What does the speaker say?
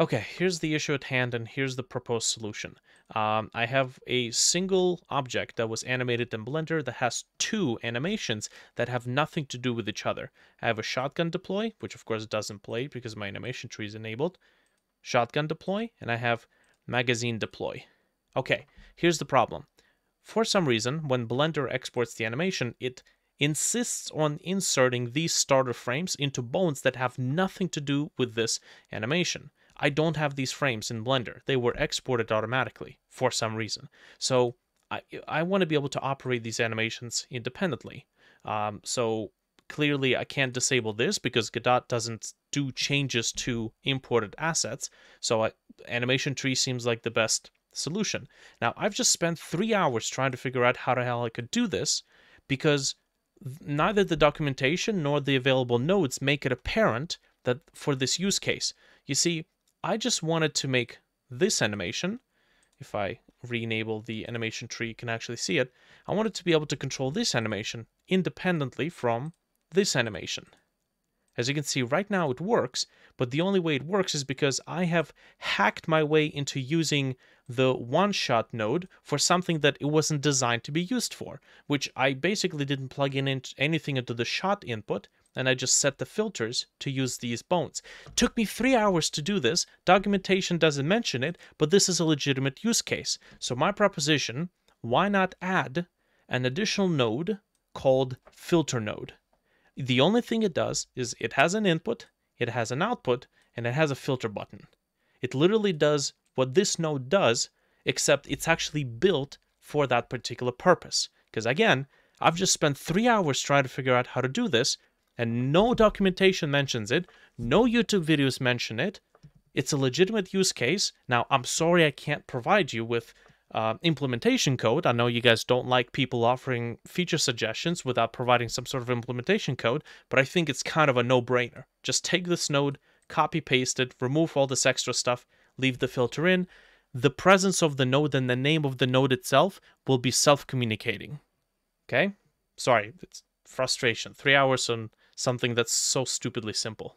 Okay, here's the issue at hand, and here's the proposed solution. Um, I have a single object that was animated in Blender that has two animations that have nothing to do with each other. I have a shotgun deploy, which of course doesn't play because my animation tree is enabled, shotgun deploy, and I have magazine deploy. Okay, here's the problem. For some reason, when Blender exports the animation, it insists on inserting these starter frames into bones that have nothing to do with this animation. I don't have these frames in Blender. They were exported automatically for some reason. So I, I want to be able to operate these animations independently. Um, so clearly I can't disable this because Godot doesn't do changes to imported assets. So I, animation tree seems like the best solution. Now I've just spent three hours trying to figure out how the hell I could do this because neither the documentation nor the available nodes make it apparent that for this use case. You see, I just wanted to make this animation. If I re-enable the animation tree, you can actually see it. I wanted to be able to control this animation independently from this animation. As you can see right now it works, but the only way it works is because I have hacked my way into using the one-shot node for something that it wasn't designed to be used for, which I basically didn't plug in anything into the shot input, and I just set the filters to use these bones. Took me three hours to do this. Documentation doesn't mention it, but this is a legitimate use case. So my proposition, why not add an additional node called filter node? The only thing it does is it has an input, it has an output, and it has a filter button. It literally does what this node does, except it's actually built for that particular purpose. Because again, I've just spent three hours trying to figure out how to do this, and no documentation mentions it, no YouTube videos mention it. It's a legitimate use case. Now, I'm sorry I can't provide you with uh, implementation code. I know you guys don't like people offering feature suggestions without providing some sort of implementation code, but I think it's kind of a no-brainer. Just take this node, copy paste it, remove all this extra stuff, leave the filter in. The presence of the node and the name of the node itself will be self-communicating. Okay? Sorry, it's frustration. Three hours on something that's so stupidly simple.